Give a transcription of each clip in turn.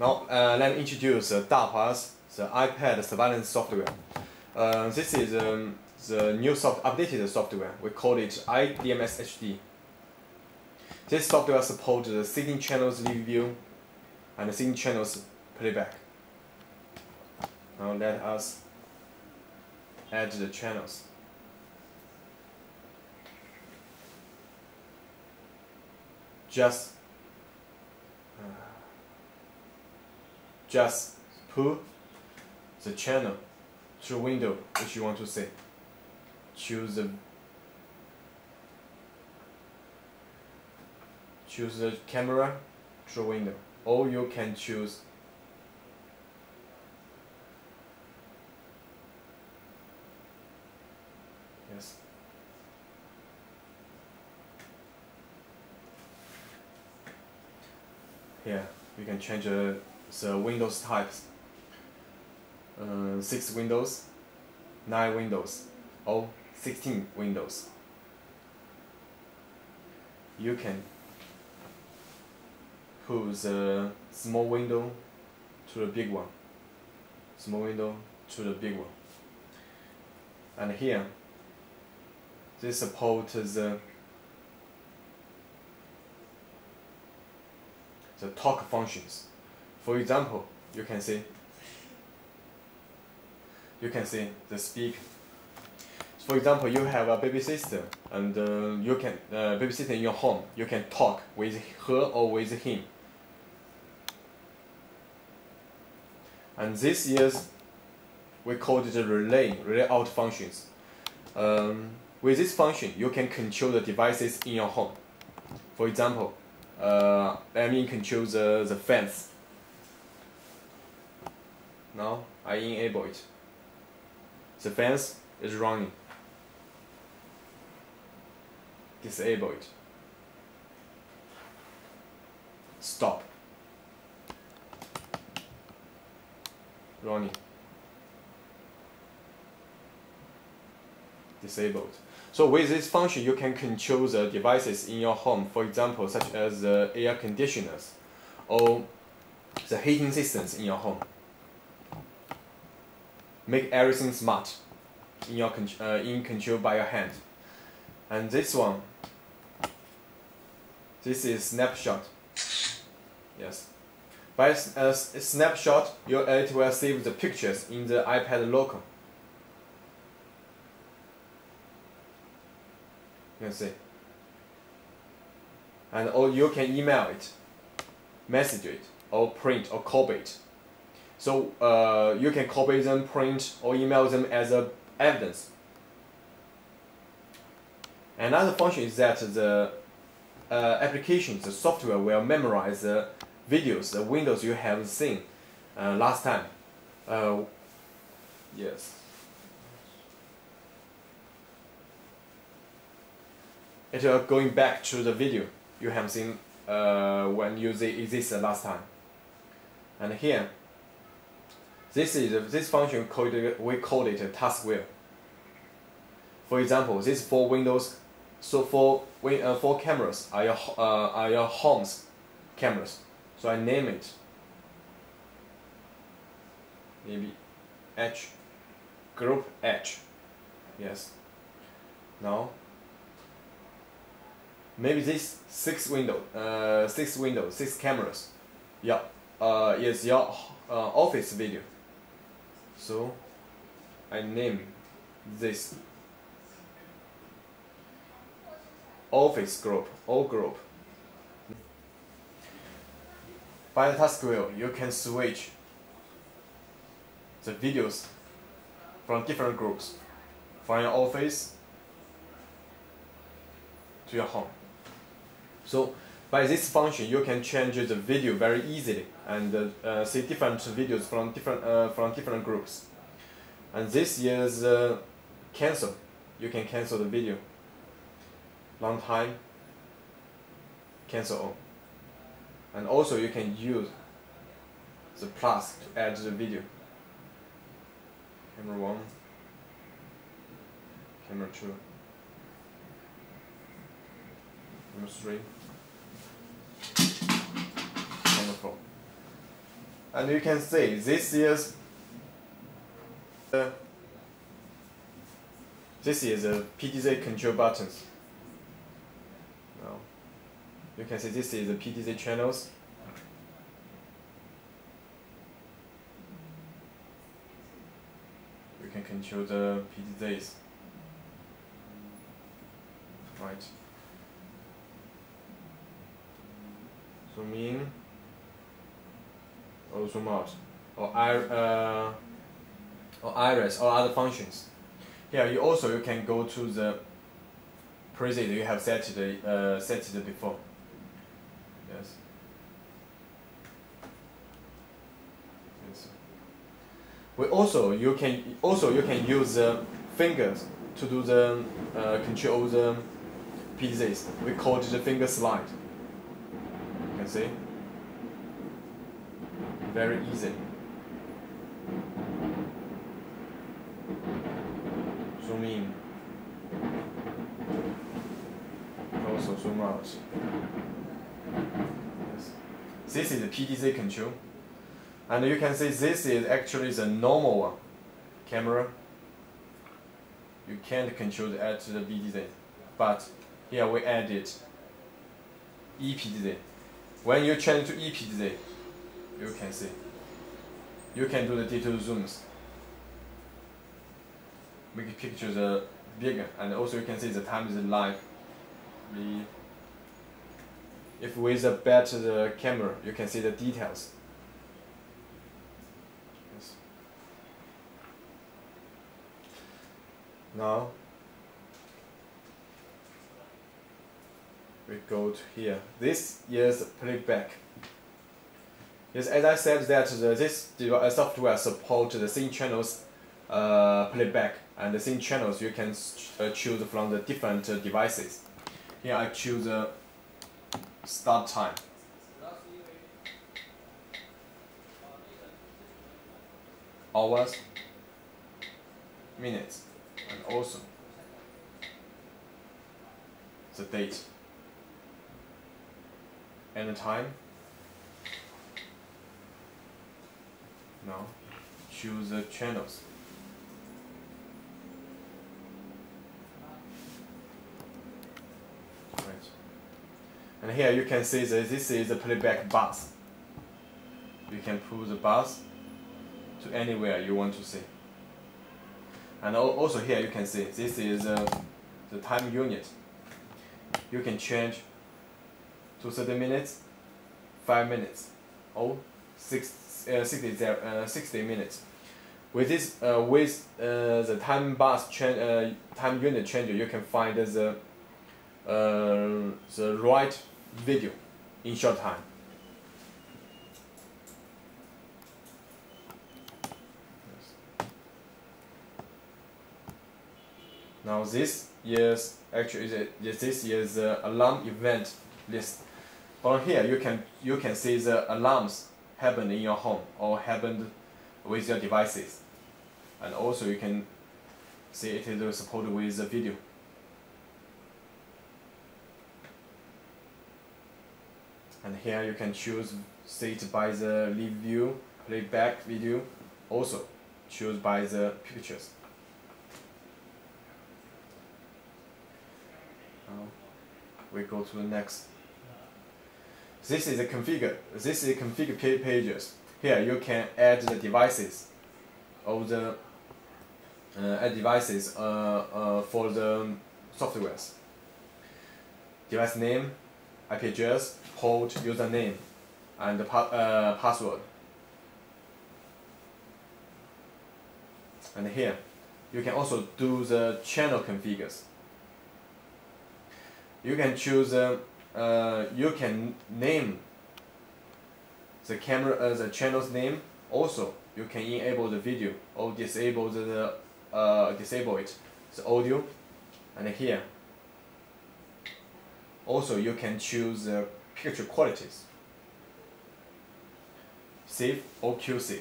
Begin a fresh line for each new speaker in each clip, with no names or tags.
Now, uh, let me introduce uh, DAPAS, the iPad surveillance software. Uh, this is um, the new soft updated software. We call it iDMSS HD. This software supports the 16 channels live view and 16 channels playback. Now let us add the channels. Just uh, just put the channel to window which you want to see. Choose the choose the camera to window or you can choose yes here you can change uh, the windows types. Uh, 6 windows 9 windows or 16 windows. You can put the small window to the big one. Small window to the big one. And here this supports the the talk functions. For example, you can see you can see the speak. For example, you have a baby sister and uh, you can uh, in your home. You can talk with her or with him. And this is we call it the relay relay out functions. Um, with this function, you can control the devices in your home. For example, uh, let me control the, the fence. Now I enable it. The fence is running. Disable it. Stop. Running. Disabled. So with this function, you can control the devices in your home, for example, such as the air conditioners or the heating systems in your home. Make everything smart in your uh, in control by your hand. And this one, this is snapshot. Yes. By a snapshot, you, it will save the pictures in the iPad local. you can see. And or you can email it, message it, or print or copy it. So uh, you can copy them, print, or email them as a evidence. Another function is that the uh, application, the software will memorize the videos, the windows you have seen uh, last time. Uh, yes. it uh, going back to the video you have seen uh, when you see this last time. And here, this is this function called we call it a task wheel. For example, this four windows, so four uh, four cameras are your uh, are your home's cameras. So I name it. Maybe H, group H. Yes. Now maybe this six window, uh, six windows, six cameras, yeah, uh, is your uh, office video. So I name this office group all group. By the task wheel, you can switch the videos from different groups, from your office to your home. So by this function, you can change the video very easily and uh, uh, see different videos from different uh, from different groups. And this is uh, cancel. You can cancel the video. Long time. Cancel all. And also you can use the plus to add the video. Camera one. Camera two. Camera three. And you can see this is uh, this is a PTZ control buttons. You can see this is the PTZ channels. We can control the PTZs. Right. Zoom in or zoom out or uh, or iris or other functions. Here you also you can go to the preset you have set it uh, set it before. Yes. yes. We also you can also you can use the fingers to do the uh, control the PTZs. We call it the finger slide. You can see. Very easy. zoom in, also zoom out. Yes. This is the PTZ control. And you can see this is actually the normal one. Camera. You can't control the add to the PTZ. But here we added EPTZ. When you change to EPTZ, you can see. You can do the detail zooms make pictures uh, bigger and also you can see the time is live. The if with a better camera you can see the details. Yes. Now we go to here. This is playback. Yes, as I said that the, this software support the scene channels uh, playback and the same channels you can uh, choose from the different uh, devices. Here I choose uh, start time. Hours, minutes, and also the date and the time. Now choose the channels. Right. And here you can see that this is the playback bus. You can pull the bus to anywhere you want to see. And also here you can see this is uh, the time unit. You can change to 30 minutes, 5 minutes, or six, uh, 60, uh, 60 minutes. With this, uh, with uh, the time bus uh, time unit changer, you can find the uh, the right video in short time. Now this is actually this is the alarm event list. From here you can you can see the alarms happen in your home or happened with your devices, and also you can see it is supported with the video. and here you can choose set by the live view playback video also choose by the pictures. We go to the next this is a configure this is configure pages here you can add the devices of the uh, add devices uh, uh, for the softwares device name IP address, port, username, and pa uh, password. And here, you can also do the channel configures. You can choose, uh, uh, you can name the camera uh, the channel's name. Also, you can enable the video or disable the uh, disable it, the audio. And here, also, you can choose the picture qualities, save or QSAFE,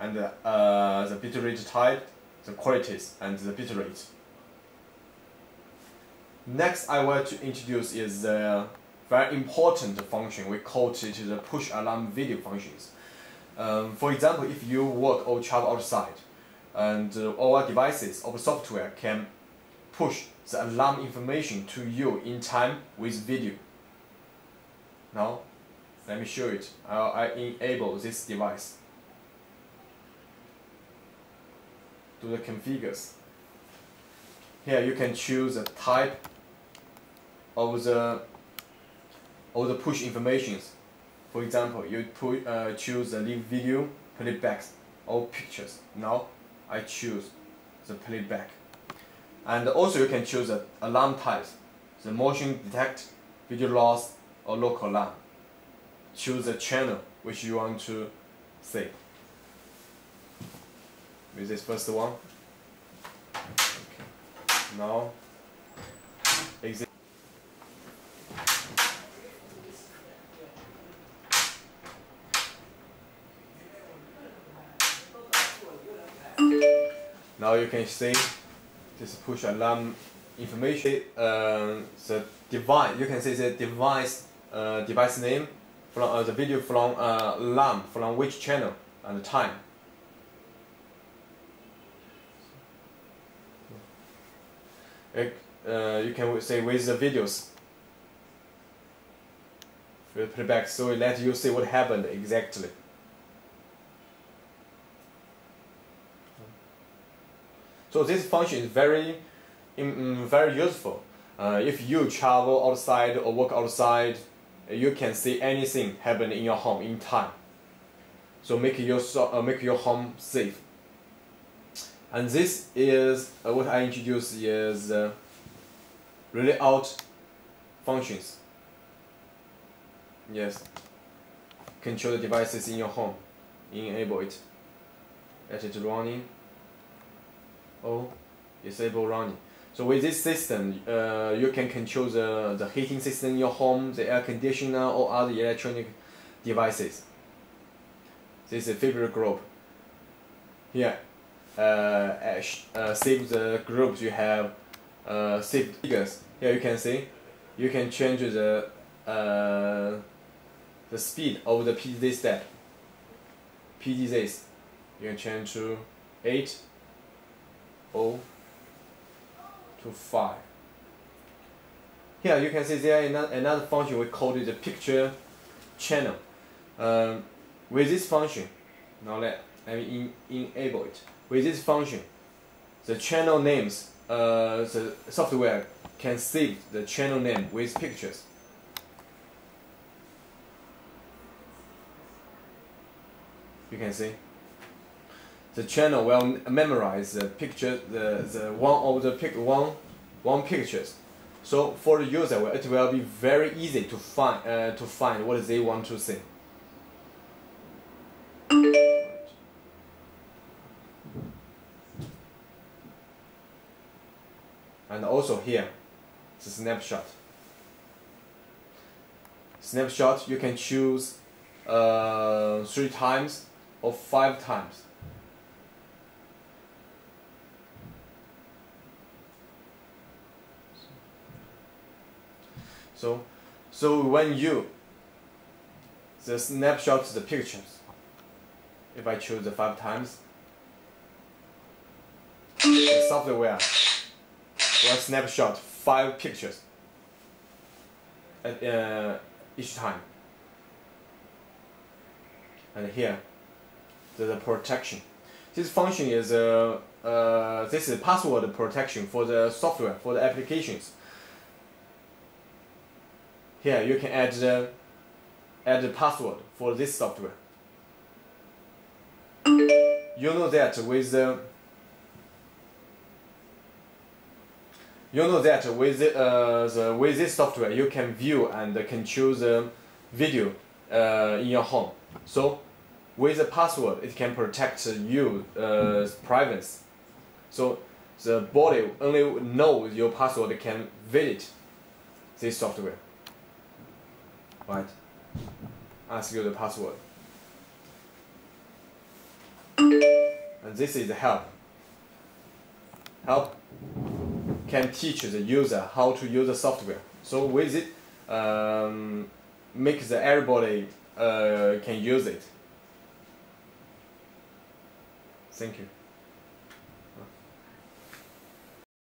and uh, the bitrate type, the qualities, and the bitrate. Next, I want to introduce is the very important function. We call it the push alarm video functions. Um, for example, if you work or travel outside, and uh, all devices or software can push the alarm information to you in time with video. Now, let me show it. Uh, I enable this device. Do the configures. Here you can choose the type of the of the push informations. For example, you put, uh, choose the live video, playback, or pictures. Now I choose the playback. And also you can choose the alarm types, the motion detect, video loss, or local alarm. Choose the channel which you want to see. With this first one. Okay. Now, exit. Now you can see this push alarm information. Uh, the device, you can see the device uh, device name from uh, the video from uh, alarm from which channel and the time. It, uh, you can say with the videos playback so it lets you see what happened exactly. So this function is very, um, very useful. Uh, if you travel outside or work outside, you can see anything happen in your home in time. So make your uh, make your home safe. And this is uh, what I introduce is uh, relay out functions. Yes. Control the devices in your home. Enable it. Let it running or disable running. So with this system, uh, you can control the, the heating system in your home, the air conditioner, or other electronic devices. This is a favorite group. Here, uh, uh, save the groups you have uh, saved figures. Here you can see, you can change the uh, the speed of the PTZ step. PTZs, you can change to 8 O to 5. Here you can see there another function we call it the picture channel. Um, with this function, now let, let me in, enable it. With this function, the channel names, uh, the software can save the channel name with pictures. You can see the channel will memorize the picture, the, the one of the pic, one, one pictures. So for the user, it will be very easy to find, uh, to find what they want to see. And also here, the snapshot. Snapshot, you can choose uh, three times or five times. So, so when you the snapshot the pictures, if I choose the five times, the software will snapshot five pictures at uh, each time. And here, the protection. This function is uh, uh, this is password protection for the software for the applications here you can add the add the password for this software. You know that with the you know that with the, uh, the with this software you can view and control the video uh, in your home. So with the password it can protect you uh, privacy. So the body only knows your password can visit this software right? Ask you the password. And this is help. Help can teach the user how to use the software. So with it, um, make the everybody uh, can use it. Thank you.